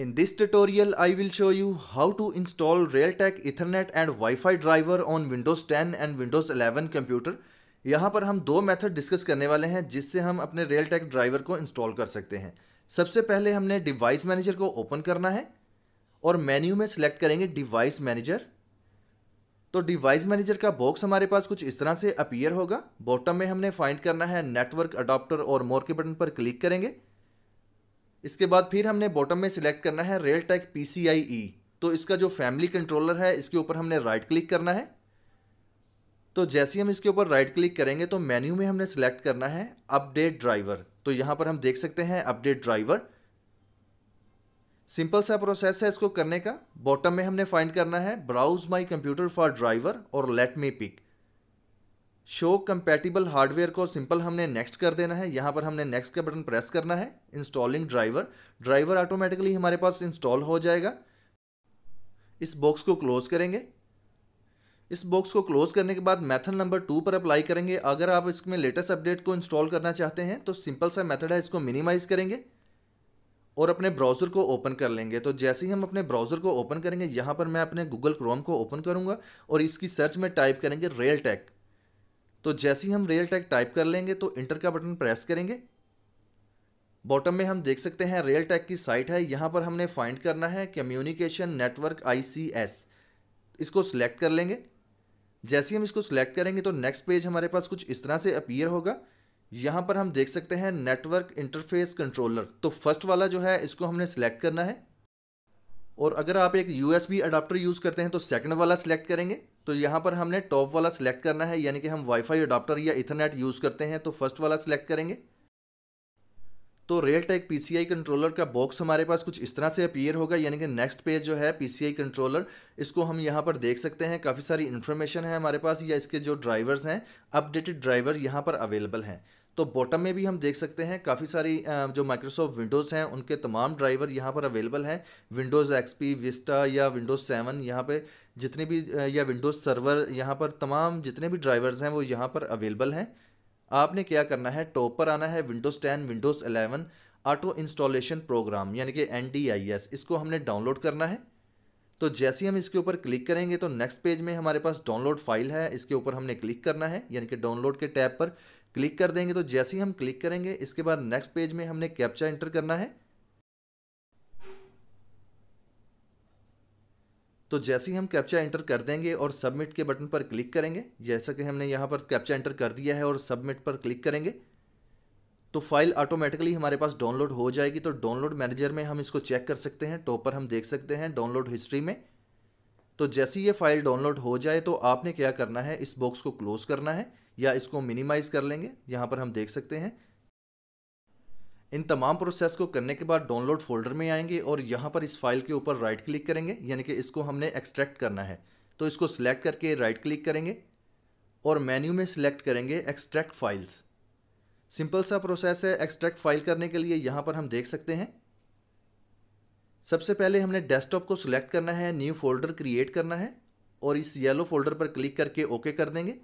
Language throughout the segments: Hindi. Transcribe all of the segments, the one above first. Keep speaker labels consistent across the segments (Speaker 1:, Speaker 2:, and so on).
Speaker 1: In this tutorial, I will show you how to install Realtek Ethernet and Wi-Fi driver on Windows 10 and Windows 11 computer. यहाँ पर हम दो मेथड डिस्कस करने वाले हैं जिससे हम अपने Realtek ड्राइवर को इंस्टॉल कर सकते हैं। सबसे पहले हमने डिवाइस मैनेजर को ओपन करना है और मेन्यू में सिलेक्ट करेंगे डिवाइस मैनेजर तो डिवाइस मैनेजर का बॉक्स हमारे पास कुछ इस तरह से अपीयर होगा। बॉटम में हमने फाइंड करना है नेटवर्क अडॉप्टर और मोर के बटन पर क्लिक करेंगे। इसके बाद फिर हमने बॉटम में सिलेक्ट करना है रेल टेक पी तो इसका जो फैमिली कंट्रोलर है, इसके ऊपर हमने राइट क्लिक करना है। तो जैसे ही हम इसके ऊपर राइट क्लिक करेंगे तो मेन्यू में हमने सिलेक्ट करना है अपडेट ड्राइवर तो यहाँ पर हम देख सकते हैं अपडेट ड्राइवर सिंपल सा प्रोसेस है इसको करने का। बॉटम में हमने फाइंड करना है browse my computer for driver और let me pick show compatible hardware को सिंपल हमने नेक्स्ट कर देना है। यहाँ पर हमने नेक्स्ट का बटन प्रेस करना है, इंस्टॉलिंग ड्राइवर। ड्राइवर ऑटोमेटिकली हमारे पास इंस्टॉल हो जाएगा। इस बॉक्स को क्लोज करेंगे। इस बॉक्स को क्लोज करने के बाद मेथड नंबर टू पर अप्लाई करेंगे। अगर आप इसमें लेटेस्ट अपडेट को इंस्टॉल करना चाहते हैं तो सिंपल सा मेथड है, इसको मिनिमाइज करेंगे और अपने ब्राउज़र को ओपन कर लेंगे। तो जैसे ही हम अपने ब्राउज़र को ओपन करेंगे, यहाँ पर मैं अपने गूगल क्रोम को ओपन करूँगा और इसकी सर्च में टाइप करेंगे रेल टैक। तो जैसे ही हम रेल टैग टाइप कर लेंगे तो इंटर का बटन प्रेस करेंगे। बॉटम में हम देख सकते हैं रेल टैग की साइट है। यहाँ पर हमने फाइंड करना है कम्युनिकेशन नेटवर्क आईसीएस इसको सिलेक्ट कर लेंगे। जैसे हम इसको सिलेक्ट करेंगे तो नेक्स्ट पेज हमारे पास कुछ इस तरह से अपीयर होगा। यहाँ पर हम देख सकते हैं नेटवर्क इंटरफेस कंट्रोलर तो फ़र्स्ट वाला जो है, इसको हमने सिलेक्ट करना है। और अगर आप एक यूएसबी अडाप्टर यूज़ करते हैं तो सेकंड वाला सिलेक्ट करेंगे। तो यहाँ पर हमने टॉप वाला सिलेक्ट करना है, यानी कि हम वाईफाई अडाप्टर या इथरनेट यूज़ करते हैं तो फ़र्स्ट वाला सिलेक्ट करेंगे। तो रियल टेक पीसीआई कंट्रोलर का बॉक्स हमारे पास कुछ इस तरह से अपीयर होगा, यानी कि नेक्स्ट पेज जो है पीसीआई कंट्रोलर इसको हम यहाँ पर देख सकते हैं। काफ़ी सारी इन्फॉर्मेशन है हमारे पास, या इसके जो ड्राइवर्स हैं अपडेटेड ड्राइवर यहाँ पर अवेलेबल हैं। तो बॉटम में भी हम देख सकते हैं, काफ़ी सारी जो माइक्रोसॉफ्ट विंडोज़ हैं, उनके तमाम ड्राइवर यहाँ पर अवेलेबल हैं। विंडोज़ एक्सपी विस्टा या विंडोज़ सेवन यहाँ पे जितने भी या विंडोज़ सर्वर यहाँ पर तमाम जितने भी ड्राइवर्स हैं, वो यहाँ पर अवेलेबल हैं। आपने क्या करना है? टॉप पर आना है Windows ten Windows eleven auto installation program यानी कि एनडीआईएस इसको हमने डाउनलोड करना है। तो जैसे हम इसके ऊपर क्लिक करेंगे तो नेक्स्ट पेज में हमारे पास डाउनलोड फ़ाइल है, इसके ऊपर हमने क्लिक करना है, यानी कि डाउनलोड के टैब पर। क्लिक कर देंगे तो जैसे ही हम क्लिक करेंगे, इसके बाद नेक्स्ट पेज में हमने कैप्चा एंटर करना है। तो जैसे ही हम कैप्चा एंटर कर देंगे और सबमिट के बटन पर क्लिक करेंगे, जैसा कि हमने यहाँ पर कैप्चा एंटर कर दिया है और सबमिट पर क्लिक करेंगे तो फ़ाइल ऑटोमेटिकली हमारे पास डाउनलोड हो जाएगी। तो डाउनलोड मैनेजर में हम इसको चेक कर सकते हैं टॉप पर हम देख सकते हैं डाउनलोड हिस्ट्री में। तो जैसे ये फ़ाइल डाउनलोड हो जाए तो आपने क्या करना है, इस बॉक्स को क्लोज करना है। या इसको मिनिमाइज कर लेंगे, यहाँ पर हम देख सकते हैं। इन तमाम प्रोसेस को करने के बाद डाउनलोड फोल्डर में आएँगे और यहाँ पर इस फ़ाइल के ऊपर राइट क्लिक करेंगे, यानी कि इसको हमने एक्सट्रैक्ट करना है। तो इसको सिलेक्ट करके राइट क्लिक करेंगे और मेन्यू में सिलेक्ट करेंगे एक्सट्रैक्ट फाइल्स सिंपल सा प्रोसेस है एक्सट्रैक्ट फ़ाइल करने के लिए, यहाँ पर हम देख सकते हैं। सबसे पहले हमने डेस्कटॉप को सिलेक्ट करना है न्यू फोल्डर क्रिएट करना है और इस येलो फोल्डर पर क्लिक करके ओके कर देंगे।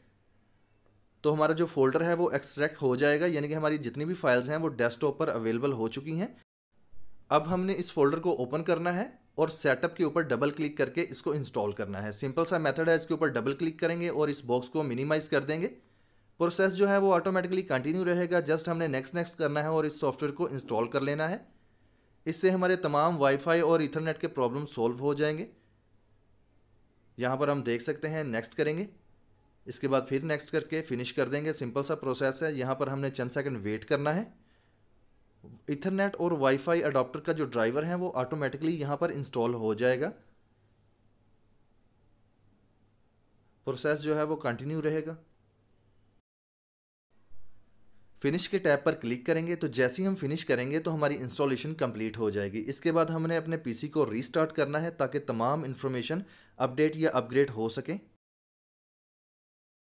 Speaker 1: तो हमारा जो फोल्डर है वो एक्सट्रैक्ट हो जाएगा, यानी कि हमारी जितनी भी फाइल्स हैं वो डेस्कटॉप पर अवेलेबल हो चुकी हैं। अब हमने इस फोल्डर को ओपन करना है और सेटअप के ऊपर डबल क्लिक करके इसको इंस्टॉल करना है। सिंपल सा मेथड है, इसके ऊपर डबल क्लिक करेंगे और इस बॉक्स को मिनिमाइज कर देंगे। प्रोसेस जो है वो ऑटोमेटिकली कंटिन्यू रहेगा जस्ट हमने नेक्स्ट नेक्स्ट करना है और इस सॉफ्टवेयर को इंस्टॉल कर लेना है। इससे हमारे तमाम वाईफाई और इथरनेट के प्रॉब्लम सॉल्व हो जाएँगे। यहाँ पर हम देख सकते हैं नेक्स्ट करेंगे। इसके बाद फिर नेक्स्ट करके फिनिश कर देंगे। सिंपल सा प्रोसेस है। यहाँ पर हमने चंद सेकंड वेट करना है। इथरनेट और वाईफाई अडॉप्टर का जो ड्राइवर है, वो ऑटोमेटिकली यहाँ पर इंस्टॉल हो जाएगा। प्रोसेस जो है, वो कंटिन्यू रहेगा। फिनिश के टैब पर क्लिक करेंगे। तो जैसे ही हम फिनिश करेंगे तो हमारी इंस्टॉलेशन कंप्लीट हो जाएगी। इसके बाद हमने अपने पीसी को रीस्टार्ट करना है, ताकि तमाम इन्फॉर्मेशन अपडेट या अपग्रेड हो सके।